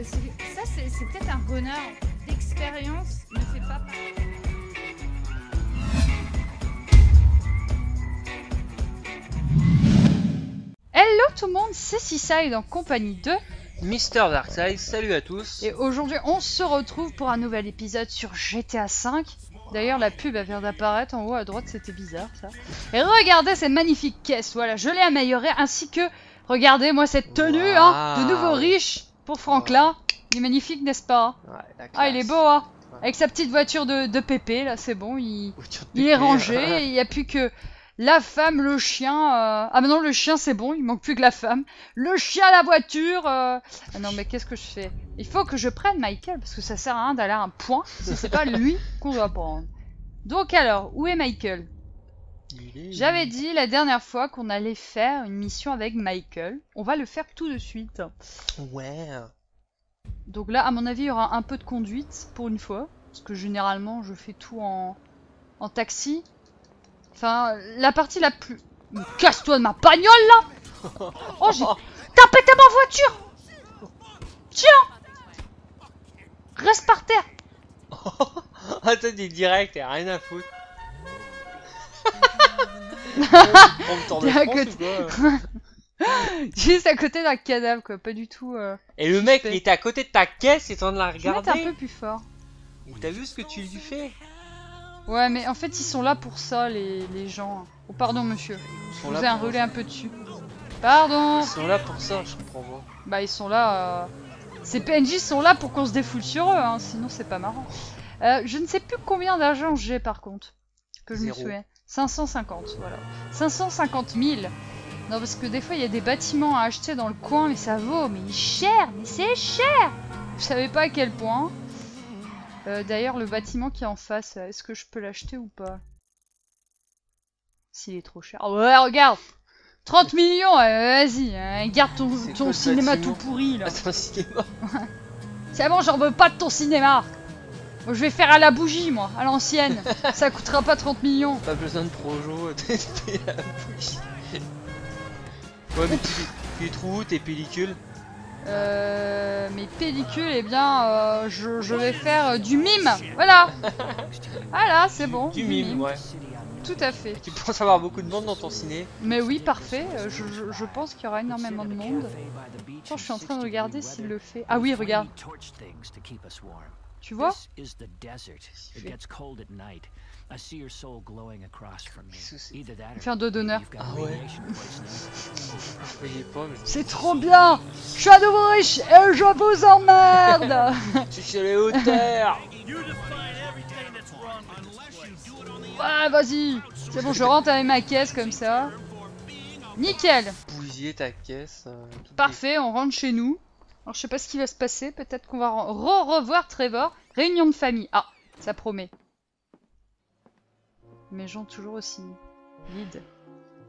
bah, c'est- ça, c'est c'est peut-être un renard d'expérience, ne fait pas pareil. Hello tout le monde, c'est Seaside en compagnie de Mister Darkseid, salut à tous. Et aujourd'hui, on se retrouve pour un nouvel épisode sur GTA V. D'ailleurs, la pub elle vient d'apparaître en haut à droite, c'était bizarre ça. Et regardez cette magnifique caisse, voilà, je l'ai améliorée, ainsi que, regardez moi cette tenue, hein, de nouveau riche pour Franklin. Il est magnifique, n'est-ce pas? Ouais, Ah, il est beau, hein Ouais. Avec sa petite voiture de, de pépé, là, c'est bon, il, est rangé, il n'y a plus que la femme, le chien. euh, Ah, maintenant le chien c'est bon, il manque plus que la femme. Le chien, la voiture. euh, Ah non, mais qu'est-ce que je fais? Il faut que je prenne Michael parce que ça sert à rien d'aller à un point si c'est pas lui qu'on doit prendre. Donc alors, où est Michael? Est- J'avais dit la dernière fois qu'on allait faire une mission avec Michael. On va le faire tout de suite. Ouais. Donc là, à mon avis, il y aura un peu de conduite pour une fois. Parce que généralement, je fais tout en, en taxi. Enfin, la partie la plus... Casse-toi de ma bagnole, là Oh, j'ai... T'as pété ma voiture Tiens Reste par terre ah, toi, t'es direct, y'a rien à foutre. À France côté. ou quoi Juste à côté d'un cadavre, quoi. Pas du tout... euh, Et le mec, il était à côté de ta caisse, il est en train de la Je mettre un regarder. peu plus fort. T'as vu ce que tu lui fais? Ouais, mais en fait, ils sont là pour ça, les, les gens. Oh, pardon, monsieur. Je vous ai un relais un peu dessus. Pardon Ils sont là pour ça, je comprends pas. Bah ils sont là. euh, Ces PNJ sont là pour qu'on se défoule sur eux, hein, sinon c'est pas marrant. Euh, je ne sais plus combien d'argent j'ai par contre. Que je me Zéro. souviens. 550, voilà. 550 000. Non parce que des fois il y a des bâtiments à acheter dans le coin mais ça vaut, mais cher, mais c'est cher Je savais pas à quel point. Euh, D'ailleurs le bâtiment qui est en face, est-ce que je peux l'acheter ou pas? S'il est trop cher. Ah ouais regarde 30 millions, euh, vas-y, hein, garde ton, cinéma tout pourri là. C'est un cinéma. C'est bon, j'en veux pas de ton cinéma. Moi, je vais faire à la bougie, moi, à l'ancienne. Ça coûtera pas 30 millions. Pas besoin de projo, t'es à la bouche. Ouais, mais tu, trouves où tes pellicules Euh, mes pellicules, eh bien, euh, je, je vais faire euh, du mime. Voilà. Voilà, c'est bon. Du mime, ouais. Tout à fait. Tu penses avoir beaucoup de monde dans ton ciné? Mais oui, parfait. euh, Je, je- je pense qu'il y aura énormément de monde. Attends, je suis en train de regarder s'il le fait. Ah oui, regarde. Tu vois? This is the desert. It gets cold at night. I see your soul glowing across from me. Either that or un doigt d'honneur. Ah ouais. C'est trop bien Je suis à nouveau riche et je vous emmerde je suis sur les hauteurs Ouais, vas-y C'est bon, je rentre avec ma caisse comme ça. Nickel Bousiller ta caisse. euh, Parfait, on rentre chez nous. Alors, je sais pas ce qui va se passer. Peut-être qu'on va re-revoir Trevor. Réunion de famille. Ah, ça promet. Mes gens toujours aussi vides.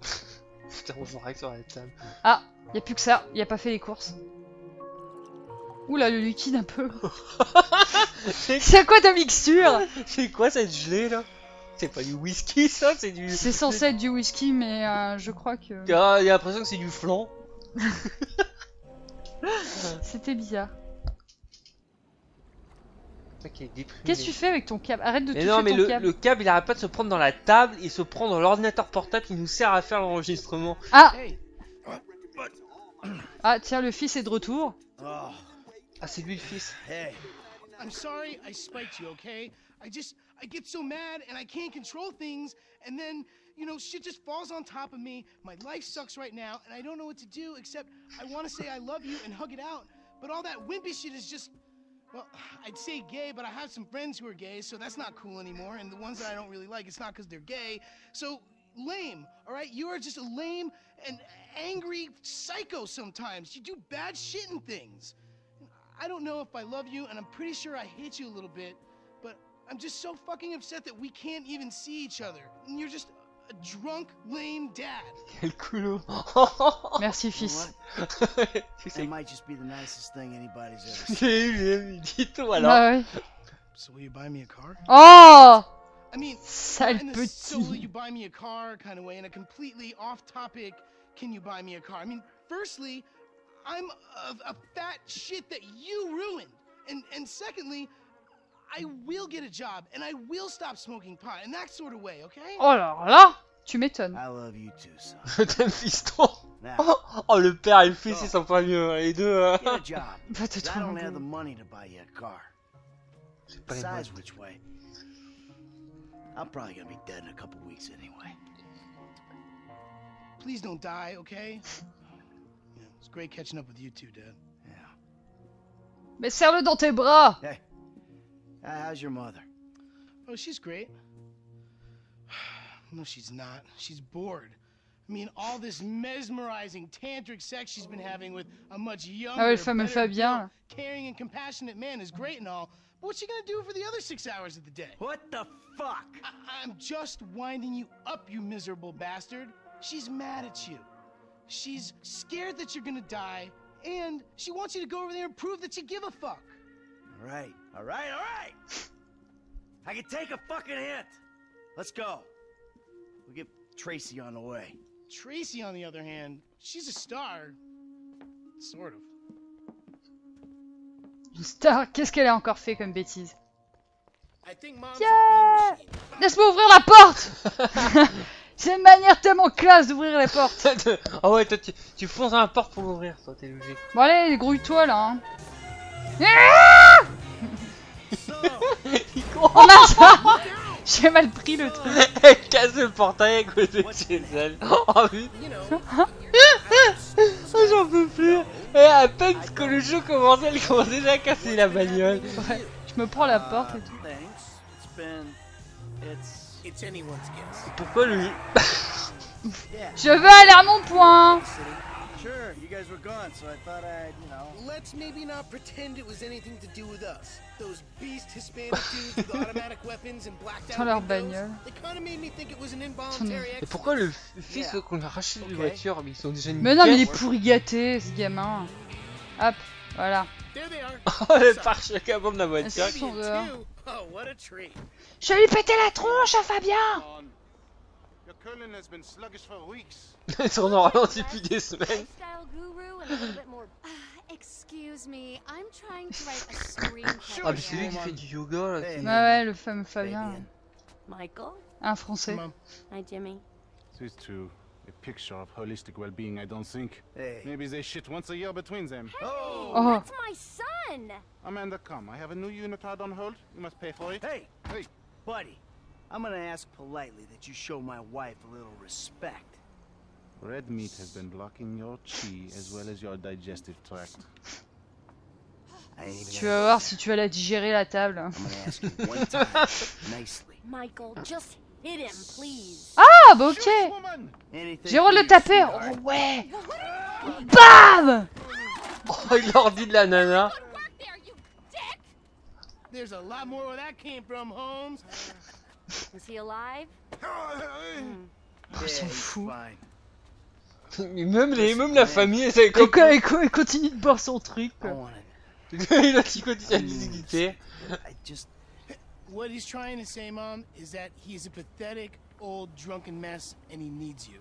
Putain, on jouera sur la table. Ah, y a plus que ça. Il a pas fait les courses. Oula, le liquide un peu. C'est quoi ta mixture? C'est quoi cette gelée là? C'est pas du whisky ça, c'est du. C'est censé être du whisky, mais euh, je crois que Ah, y a l'impression que c'est du flan. c'était bizarre. Qu'est-ce que tu fais avec ton câble? Arrête de Mais toucher non, mais ton le, câble. le câble il arrête pas de se prendre dans la table, il se prend dans l'ordinateur portable qui nous sert à faire l'enregistrement. Ah Hey, Ah, tiens, le fils est de retour. Oh, Ah, c'est lui le fils. hey. I'm sorry I spiked you, okay? I just I get so mad and I can't control things and then, you know, shit just falls on top of me. My life sucks right now and I don't know what to do except I want to say I love you and hug it out. But all that wimpy shit is just well, I'd say gay, but I have some friends who are gay, so that's not cool anymore. And the ones that I don't really like, it's not because they're gay. So lame, all right? You are just a lame and angry psycho sometimes. You do bad shit and things. I don't know if I love you, and I'm pretty sure I hate you a little bit, but I'm just so fucking upset that we can't even see each other. And you're just drunk, lame dad. Quel culot. Merci, You know fils. what? C'est That might just be the nicest thing anybody's ever said. c'est lui, dis toi alors. Bah ouais. So will you buy me a car? Oh I mean, Sale not in the so will you buy me a car kind of way, in a completely off-topic, can you buy me a car? I mean, firstly, I'm a, a fat shit that you ruined. And and secondly, I will get a job and I will stop smoking pot in that sort of way, okay? Oh là là Tu m'étonnes. I love you too, son. Je t'aime fiston. Now, oh, oh le père et le fils ils sont pas mieux, les deux. get a job. Bah, t'es 'cause I trop don't have the money to buy you a car. C'est pas les Besides which way, I'm probably gonna be dead in a couple weeks anyway. Please don't die, okay? Yeah, it's great catching up with you two, Dad. Yeah. Mais serre-le dans tes bras Hey, how's your mother? Oh, she's great. No, she's not. She's bored. I mean, all this mesmerizing tantric sex she's been having with a much younger, Ah ouais, le fameux better Fabien. caring and compassionate man is great and all. But what's she gonna do for the other six hours of the day? What the fuck? I- I'm just winding you up, you miserable bastard. She's mad at you. She's scared that you're gonna die, and she wants you to go over there and prove that you give a fuck. All right, all right, all right. I can take a fucking hint. Let's go. We'll get Tracy on the way. Tracy, on the other hand, she's a star. Sort of. Une star, qu'est-ce qu'elle a encore fait comme bêtise? I think mom's Yeah! Laisse-moi ouvrir la porte C'est une manière tellement classe d'ouvrir les portes. Ah ouais, toi tu, tu fonces dans la porte pour l'ouvrir, toi t'es logique. Bon allez, grouille-toi là. Hein. Oh mince J'ai mal pris le truc. Elle casse le portail à côté de chez elle. Oh putain, You know, oh, j'en peux plus. Et à peine que le jeu commençait, elle commence déjà à casser la bagnole. Ouais, je me prends la porte et tout. Pourquoi le jeu. Je veux aller à mon point Sure, you guys were gone, so I thought I'd, you know. Let's maybe not pretend it was anything to do with us. Those beast Hispanic dudes with automatic weapons and blacked out leur windows, bagnole. They kind of made me think it was an involuntary Et pourquoi le f- fils Yeah. qu'on a racheté de Ok. voiture, mais ils sont déjà une Mais non, mais il est pourri gâté ce gamin. Hop, voilà. Oh le pare-choc avant de la voiture. Ils sont dehors. Two. Oh, what a treat. Je vais lui péter la tronche à Fabien Colon has been sluggish for weeks. Ils sont en ralenti depuis des semaines. Lifestyle guru and a little bit more. Uh, excuse me, I'm trying to write a screenplay. Ah mais c'est lui qui fait du yoga là. Hey, qui- Ouais, le fameux Fabien. Fabian. Michael? Un français. Hi, Jimmy. This is true. A picture of holistic well-being, I don't think. Hey. Maybe they shit once a year between them. Oh. Oh, That's my son! Amanda, come. I have a new unitard on hold. You must pay for it. Hey, Hey. buddy. I'm gonna ask politely that you show my wife a little respect. Red meat has been blocking your chi as well as your digestive tract. Tu vas voir si tu vas la digérer la table. Michael, just hit him, please. Ah bah ok J'ai le droit de for le you, taper. Oh ouais BAM Oh il leur dit de la nana. Good work there, you dick! There's a lot more where that came from, Holmes. Is he alive? Hmm. Ah, yeah, On s'en he's fout. fine. Mais même, les, même la famille, elle savait Et co- quoi. et co- et continue de boire son truc. I quoi. Il a dit continue à discuter. Just. What he's trying to say, Mom, is that he's a pathetic, old, drunken mess, and he needs you.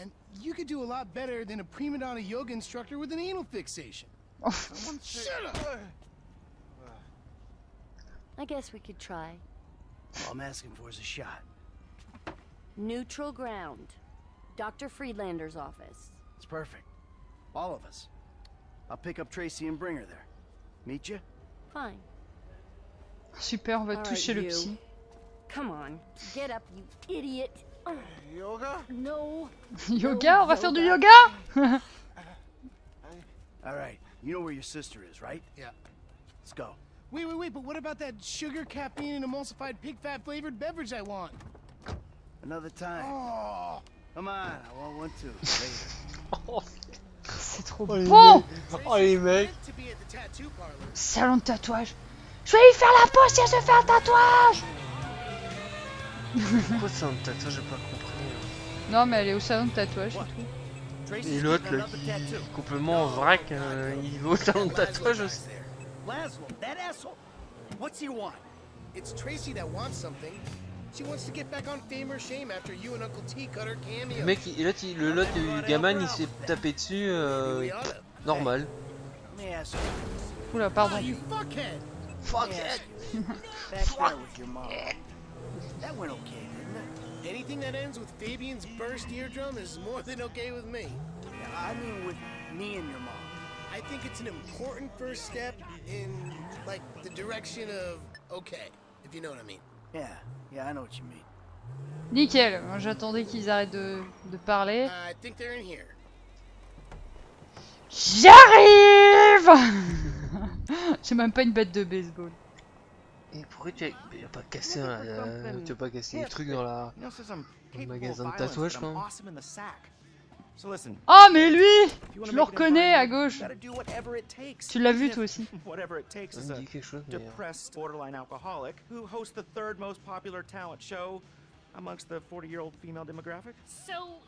And you could do a lot better than a prima donna yoga instructor with an anal fixation. Shut up! I guess we could try. All I'm asking for is a shot. Neutral ground. Dr. Friedlander's office. It's perfect. All of us. I'll pick up Tracy and bring her there. Meet you? Fine. Super, on va Alright, toucher le psy. Come on. Get up, you idiot. Ugh, Yoga? no. Yoga On va faire du yoga All right. You know where your sister is, right? Yeah. Let's go. Wait, wait, wait, but what about that sugar, caffeine, and emulsified pig fat flavored beverage I want? Another time. Oh, Come on. I want one too. Later. C'est trop Oh, les bon oh les mecs. Salon de tatouage. Je vais lui faire la peau si elle se fait un tatouage Pourquoi c'est un tatouage, j'ai pas compris. Non mais elle est au salon de tatouage, c'est tout. Et l'autre, là, qui complètement en vrac, euh, il va au salon de tatouage aussi. Laszlo, that asshole. What's he want? It's Tracy that wants something. She wants to get back on fame or shame after you and Uncle T cut her cameo. Le mec, il- l'autre, il- le lot du gamin, il s'est tapé dessus. Euh. Normal. Let me ask you. Oula, Oh, pardon. you fuckhead! Fuck it. Back there with your mom. That went okay, didn't it? Anything that ends with Fabian's burst eardrum is more than okay with me. I mean with me and your mom. I think it's an important first step in, like, the direction of okay, if you know what I mean. Yeah, yeah, I know what you mean. Nickel. J'attendais qu'ils arrêtent de, de parler. I think they're in here. J'arrive J'ai même pas une batte de baseball. Et pourquoi tu as, pas cassé un, euh, tu as pas cassé des trucs dans la... Le magasin de tatouage, but Oh, mais lui Je le reconnais à gauche. Tu l'as vu toi aussi. Ça is me a dit quelque chose, mais... depressed borderline alcoholic who hosts the third most popular talent show amongst the 40-year-old female demographic. So,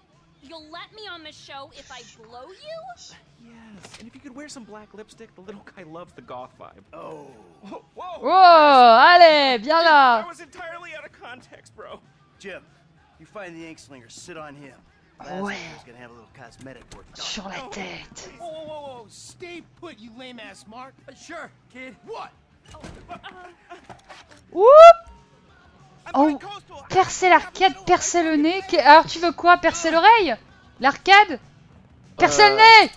you'll let me on the show if I blow you? Yes, and if you could wear some black lipstick, the little guy loves the goth vibe. Oh. Whoa! whoa. Oh Allez, viens I là was entirely out of context, bro. Jim, you find the ink slinger, sit on him. Ah ouais. Sur la tête. Whoa, whoa, whoa, whoa! Stay put, you lame ass Mark. Sure, kid. What? Oup Oh Percer l'arcade, percer le nez. Alors tu veux quoi? Percer l'oreille? L'arcade? Percer le nez?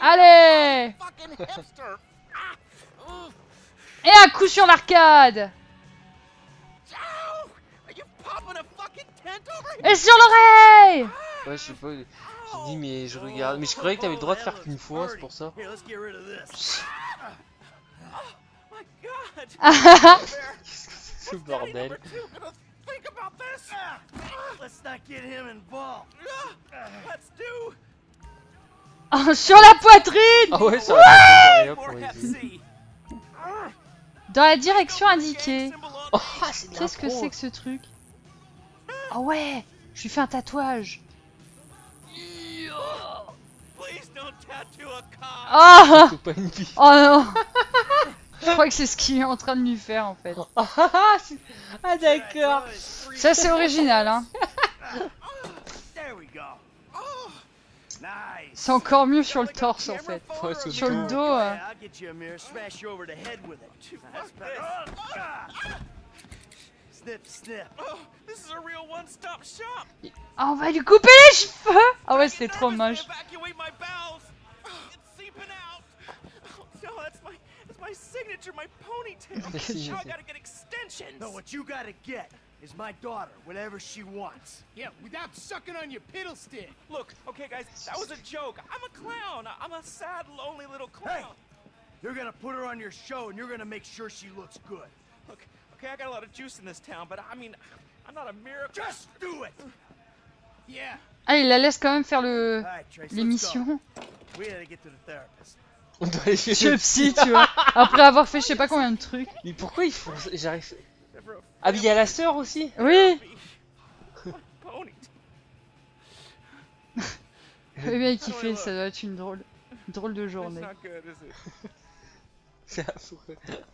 Ah, Allez. Ah. Et un coup sur l'arcade? Et sur l'oreille Ouais, je sais pas. J'ai dit, mais je regarde. Mais je croyais que t'avais le droit de faire qu'une fois, c'est pour ça. My God! Ce bordel? Ah. Ah, Oh, Sur la poitrine Ah ouais, ça. Dans la direction indiquée. Oh, Qu'est-ce que c'est que ce truc? Ah ouais Je lui fais un tatouage. Ah C'est. Oh non Je crois que c'est ce qu'il est en train de lui faire en fait. Ah, ah, ah, c'est- ah, d'accord. Ça c'est original hein. C'est encore mieux sur le torse en fait. Ouais, c'est Sur le dos. euh. Ah. On va lui couper les cheveux Ah ouais c'était trop moche. My that's my signature, my ponytail. Now I gotta get extensions. No, what you gotta get is my daughter, whatever she wants. Yeah, without sucking on your piddle stick. Look, okay, guys, that was a joke. I'm a clown. I'm a sad, lonely little clown. Hey, clown. you're gonna put her on your show and you're gonna make sure she looks good. Look, okay, I got a lot of juice in this town, but I mean, I'm not a miracle. Just do it. Yeah. Ah il la laisse quand même faire le All right, let's go. l'émission. We gotta get to the therapist. On doit aller chez le psy tu vois. Après avoir fait je sais pas combien de trucs. Mais pourquoi ils font ça? J'arrive. Ah, mais il y a la sœur aussi? Oui. Le mec qui fait ça doit être une drôle, une drôle de journée. C'est affreux.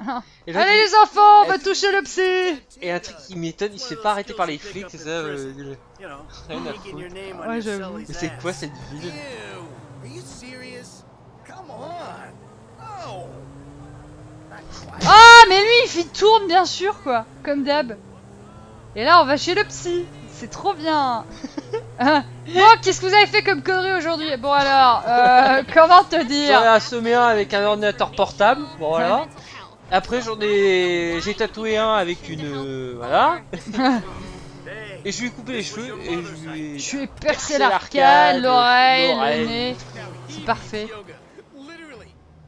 Ah. Allez les enfants, on va toucher le psy Et un truc qui m'étonne, il se fait pas arrêter par les flics, c'est ça euh, Rien à foutre. Ouais, j'avoue. Mais c'est quoi cette ville? Ah mais lui il fait tourne bien sûr quoi, comme d'hab. Et là on va chez le psy, c'est trop bien. Hein bon qu'est-ce que vous avez fait comme connerie aujourd'hui? Bon alors, euh, comment te J'en ai dire assommé un avec un ordinateur portable, bon voilà. Après j'en ai... J'ai tatoué un avec une... euh, Voilà. Et je lui ai coupé les cheveux et je lui ai... Je lui ai percé Percer l'arcade, l'oreille, le nez. C'est parfait.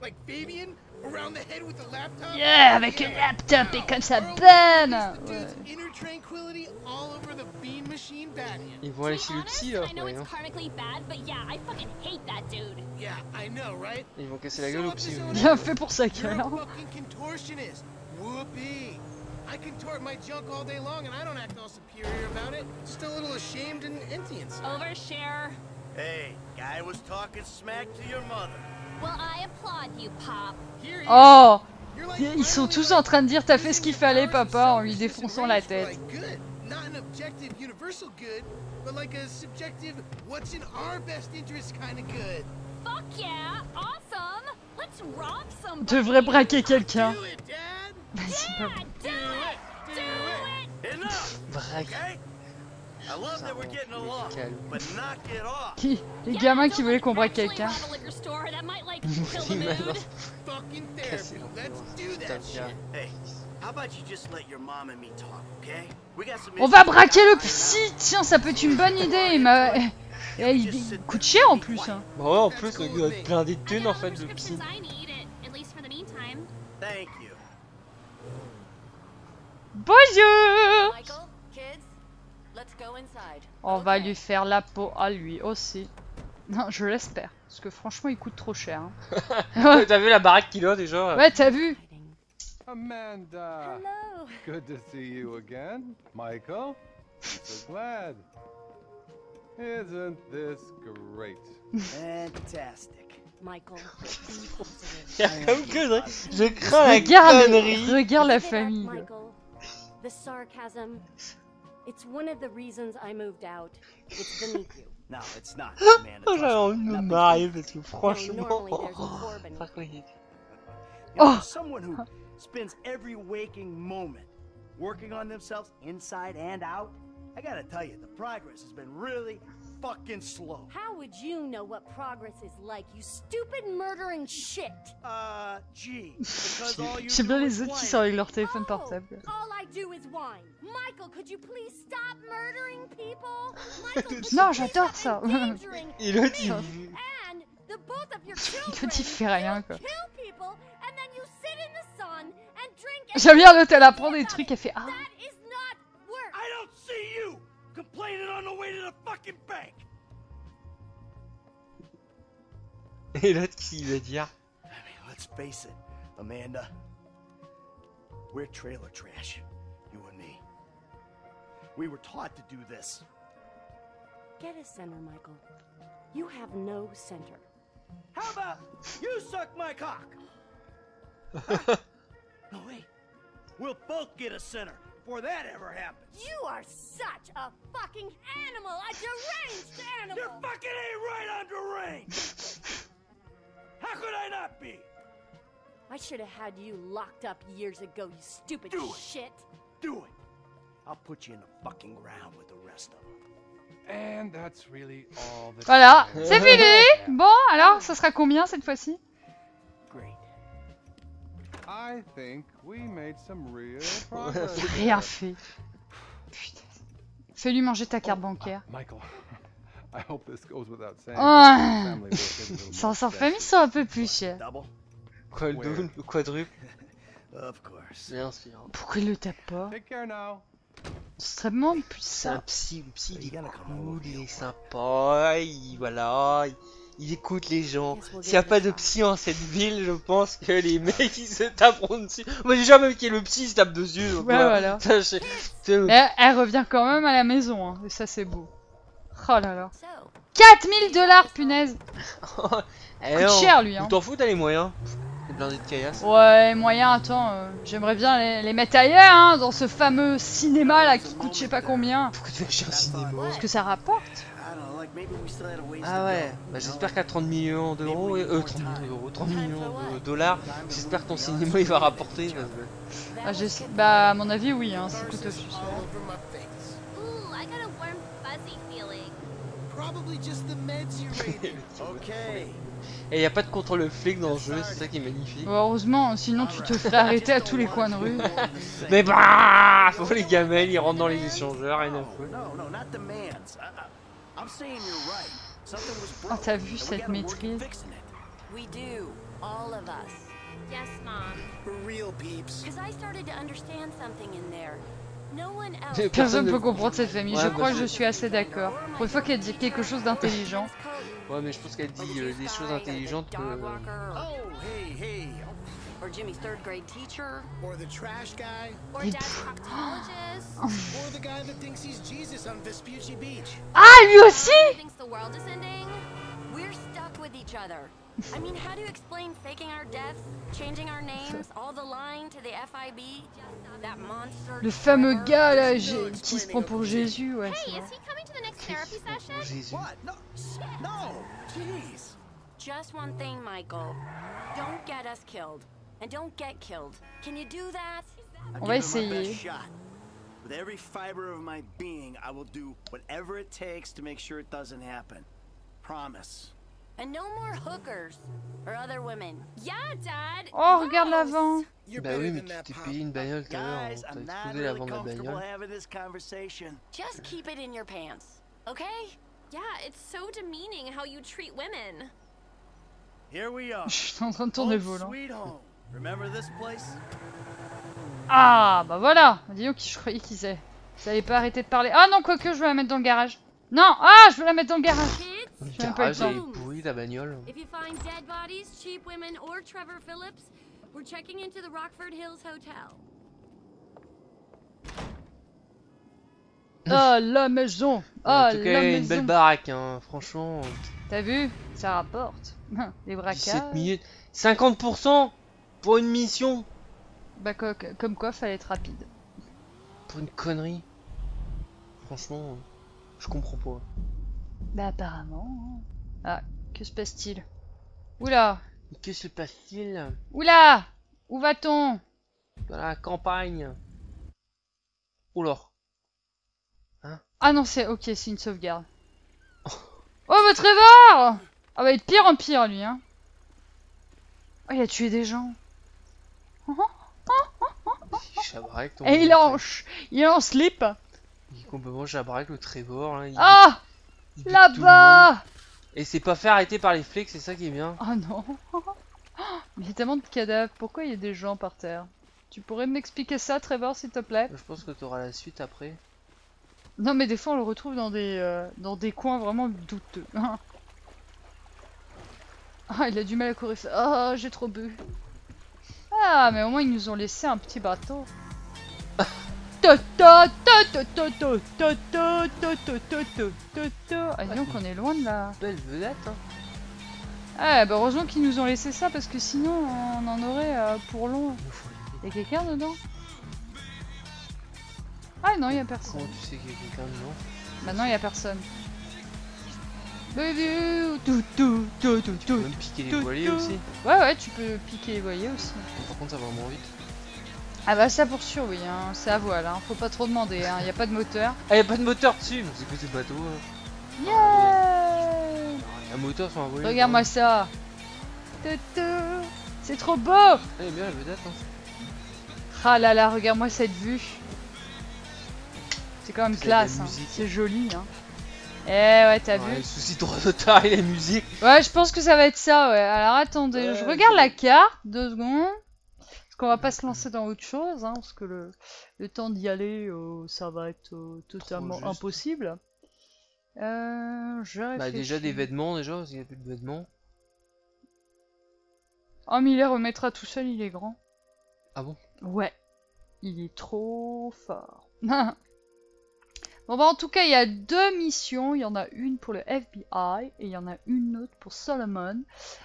Needs Yoga. Literally. Like Fabian around the head with the laptop. Yeah, avec un laptop et comme ça, Bro, bam this Ouais. dude's inner tranquility all over the bean machine batting. Ils vont aller chez le psy là, I know ouais, it's hein. karmically bad, but yeah, I fucking hate that dude. Yeah, I know, right? Ils vont casser la gueule au psy. oui. Bien fait pour sa You're gueule. a hein. fucking contortionist. Whoopee. I contort my junk all day long and I don't act all superior about it. Just a little ashamed and empty inside. Overshare. hey, guy was talking smack to your mother. Well, I applaud you, Pop. Here you Oh Ils sont tous en train de dire t'as fait ce qu'il fallait papa en lui défonçant la tête. like, good. Not an objective universal good, but like a subjective what's in our best interest kind of good. Fuck yeah, awesome. Let's rob somebody. Devrait braquer quelqu'un. Do it, Dad. Vas-y, papa. Qui Les gamins qui voulaient qu'on braque quelqu'un. de On va braquer le psy. Tiens, ça peut être une bonne idée. Il, m'a- Et il- il coûte cher en plus. hein. Bah ouais, en plus, il doit être thunes got en fait, the le psy. prescriptions On va lui faire la peau à lui aussi. Non, je l'espère. Parce que franchement, il coûte trop cher. hein. T'as vu la baraque qu'il a déjà? Ouais, t'as vu Amanda! Hello. Good to see you again. Michael? I'm so glad. Isn't this great? Fantastic. Michael, comme que je crains la Regarde, connerie. regarde la famille. The sarcasm. It's one of the reasons I moved out. It's beneath you. No, it's not, Amanda. Oh, J'avais trust envie me. de me Nothing's marier parce que No, normally there's a Corbin. Par contre, You know, Oh. someone who spends every waking moment working on themselves inside and out, I gotta tell you, the progress has been really fucking slow. How would you know what progress is like, you stupid murdering shit? Uh, gee, because all you J'aime bien les is autres qui sont avec leur téléphone Oh, portable. All I do is whine. Michael, could you please stop murdering people? Michael, Non, j'adore stop ça. Et l'autre, il. and the both of your children. L'autre, il fait rien, quoi. Kill people and then you sit in the sun and drink. and J'aime bien l'autre, elle apprend des trucs, elle fait Ah complaining on the way to the fucking bank. Et l'autre qui va dire. Ah. I mean, let's face it, Amanda. We're trailer trash, you and me. We were taught to do this. Get a center, Michael. You have no center. How about you suck my cock? no, wait. We'll both get a center before that ever happens. You are such a fucking animal, a deranged animal. You fucking ain't right on deranged. How could I not be? I should have had you locked up years ago, you stupid Do it. shit. Do it. I'll put you in the fucking ground with the rest of them. And that's really all that Voilà, c'est fini Bon, alors, ça sera combien cette fois-ci Great. I think we made some real progress. Rien fait. Putain. Fais-lui manger ta carte bancaire. Michael, I hope this goes without saying. Ah. but family will get a little Sans more sans special. famille sont un peu plus chers. Double? Quoi, le double, le quadruple Of course. Bien sûr. Pourquoi il le tape pas? Take care now. Extrêmement plus C'est un ça. psy, le psy, il est cool, il est sympa, il, voilà, il, il écoute les gens. S'il n'y a pas de psy en cette ville, je pense que les mecs ils se taperont dessus. Moi déjà même qu'il y ait le psy, ils se tapent dessus. donc Ouais, voilà. Ça, je- elle revient quand même à la maison, hein, et ça c'est beau. Oh là là. So, 4000 dollars, punaise Eh, Coûte cher lui, hein. T'en fous, t'as les moyens? T'es blindé de caillasse. Ouais, moyen, attends, euh, j'aimerais bien les, les mettre ailleurs, hein, dans ce fameux cinéma là qui coûte je sais pas combien. Pourquoi tu vas chez un cinéma? Parce que ça rapporte. Ah ouais, bah j'espère qu'à 30 millions d'euros, et- euh 30 millions d'euros, 30 millions de dollars, j'espère que ton cinéma il va rapporter. que- Ah, Bah, à mon avis, oui, hein, c'est coûteux. A. Et y a pas de contrôle flic dans le jeu, c'est ça qui est magnifique. Bon, heureusement, sinon tu te ferais arrêter à tous les coins de rue. Mais bah, faut les gamelles, ils rentrent dans les échangeurs, rien à foutre. Broke. t'as vu cette maîtrise? fixing it. we do, all of us. Yes, Mom. For real, peeps. Because I started to understand something in there. No one else. J'ai- Personne ne peut comprendre cette famille, Ouais, je bah, crois que je suis assez d'accord. Pour une fois qu'elle dit quelque chose d'intelligent. Ouais, mais je pense qu'elle dit euh, des choses intelligentes que. Or, Oh, hey, hey. Or Jimmy's third grade teacher. Or the trash guy. Or Et- Dad's proctologist. Or the guy that thinks he's Jesus on Vespucci Beach. Ah, lui aussi Who thinks the world is ending. We're stuck with each other. I mean, how do you explain faking our deaths, changing our names, all the lying to the FIB, that monster? Le fameux gars là, j'ai- qui se prend pour Jésus, ouais, Hey, is he coming to the next therapy session? Jésus. What? No. No. Jeez. Just one thing, Michael. Don't get us killed. And don't get killed. Can you do that? I'll On va give it my best essayer. shot. With every fiber of my being, I will do whatever it takes to make sure it doesn't happen. Promise. And no more hookers or other women. Yeah, Dad. Oh, regarde l'avant. You're Bah better oui, mais tu t'es payé une bagnole tout à l'heure. Guys, T'as I'm not explosé la really de la comfortable bagnole. having this conversation. Just keep it in your pants, okay? Yeah, it's so demeaning how you treat women. Here we are. Je suis en train de tourner le volant. Ah, bah voilà Dis donc, je croyais qui c'est. Ça n'avait pas arrêté de parler. Ah non, quoique, je vais la mettre dans le garage. Non Ah, je vais la mettre dans le garage J'ai même pourri ta bagnole. Ah, la maison Ah, la maison une belle baraque, franchement. T'as vu? Ça rapporte. Les braquages. 50% pour une mission Bah, co- comme quoi, fallait être rapide. Pour une connerie. Franchement, je comprends pas. Bah, apparemment. hein. Ah, que se passe-t-il? Oula Que se passe-t-il? Oula Où va-t-on? Dans la campagne Oula. Ah non, c'est ok, c'est une sauvegarde. Oh, bah Trevor Ah bah, il est de pire en pire, lui, hein. Oh, il a tué des gens. Chabraque, ton Et il est en, ch- il est en slip. Il est complètement chabraque, le Trevor. Là, il Ah il bute tout le monde. Là-bas Et c'est pas fait arrêter par les flics, c'est ça qui est bien. Oh non Mais il y a tellement de cadavres, pourquoi il y a des gens par terre? Tu pourrais m'expliquer ça, Trevor, s'il te plaît? Je pense que t'auras la suite après. Non, mais des fois, on le retrouve dans des, euh, dans des coins vraiment douteux. ah, il a du mal à courir. Ah, j'ai trop bu. Ah, mais au moins ils nous ont laissé un petit bateau. Ah, disons qu'on est loin de la... Belle vedette, hein. Bah heureusement qu'ils nous ont laissé ça, parce que sinon, on en aurait pour long. Y'a quelqu'un dedans Ah non, y'a personne. Comment tu sais qu'il y a quelqu'un dedans Bah non, y'a personne. Baby, tout, tout, tout, tout, Tu peux même piquer les voiliers aussi. Ouais, ouais, tu peux piquer les voiliers aussi. Par contre, ça va vraiment vite. Ah bah ça pour sûr, oui, hein. c'est à voile, hein. faut pas trop demander, hein. y a pas de moteur. Ah, y a pas de moteur dessus c'est quoi ce bateau hein Yeah Un moteur sur un voilier. Regarde-moi ça. C'est trop beau Elle est bien la vedette, hein. Ah là là, regarde-moi cette vue C'est quand même classe, hein. c'est joli. Hein. Eh ouais, t'as Ouais, vu souci de d'auteur et la musique. Ouais, je pense que ça va être ça, ouais. Alors attendez, Ouais, je regarde la carte, deux secondes. Parce qu'on va pas se lancer dans autre chose, hein, parce que le, le temps d'y aller, euh, ça va être euh, totalement impossible. Euh, je Bah, déjà des vêtements, déjà, parce qu'il y a plus de vêtements. Oh, mais il les remettra tout seul, il est grand. Ah bon? Ouais. Il est trop fort. bon, bah, en tout cas, il y a deux missions. Il y en a une pour le FBI et il y en a une autre pour Solomon.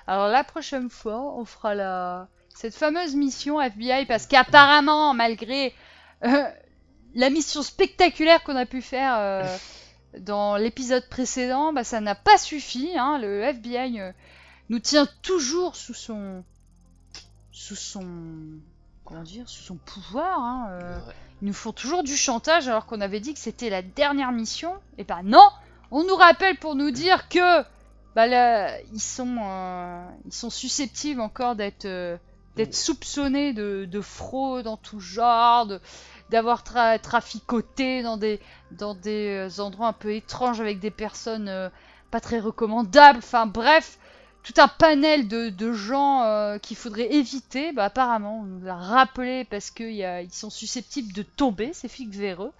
Alors, la prochaine fois, on fera la... cette fameuse mission FBI parce qu'apparemment, malgré euh, la mission spectaculaire qu'on a pu faire euh, dans l'épisode précédent, bah, ça n'a pas suffi. Hein. Le FBI euh, nous tient toujours sous son. sous son. comment dire Sous son pouvoir. Hein. Ils nous font toujours du chantage alors qu'on avait dit que c'était la dernière mission. Et ben non On nous rappelle pour nous dire que bah là, ils sont euh, ils sont susceptibles encore d'être euh, d'être soupçonnés de, de fraude en tout genre, de d'avoir tra- traficoté dans des dans des euh, endroits un peu étranges avec des personnes euh, pas très recommandables. Enfin bref, tout un panel de, de gens euh, qu'il faudrait éviter. Bah, apparemment, on nous l'a rappelé parce qu'ils sont susceptibles de tomber, ces flics véreux.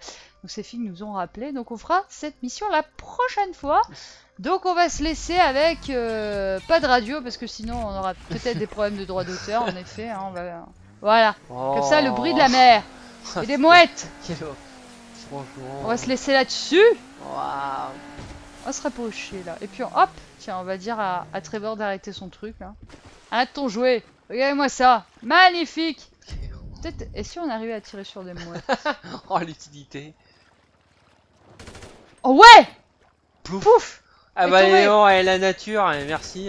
Donc ces flics nous ont rappelé. Donc on fera cette mission la prochaine fois. Donc on va se laisser avec euh, pas de radio parce que sinon on aura peut-être des problèmes de droit d'auteur en effet. hein, on va... Voilà, comme ça le bruit de la mer et des mouettes. Franchement. On va se laisser là-dessus. On va se rapprocher là. Et puis hop, tiens, on va dire à, à Trevor d'arrêter son truc là. Arrête ton jouet. Regardez-moi ça. Magnifique. Peut-être. Et si on arrivait à tirer sur des mouettes Oh, l'utilité. Oh ouais Plouf. Pouf Ah bah, non, et la nature, et merci.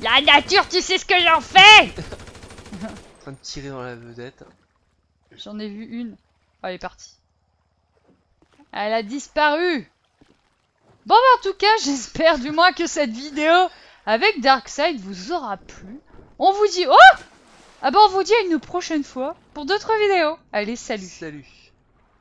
La nature, tu sais ce que j'en fais En train de tirer dans la vedette. J'en ai vu une. Oh, elle est partie. Elle a disparu. Bon, bah, en tout cas, j'espère du moins que cette vidéo avec Darkseid vous aura plu. On vous dit... Oh Ah bah, on vous dit à une prochaine fois pour d'autres vidéos. Allez, salut Salut.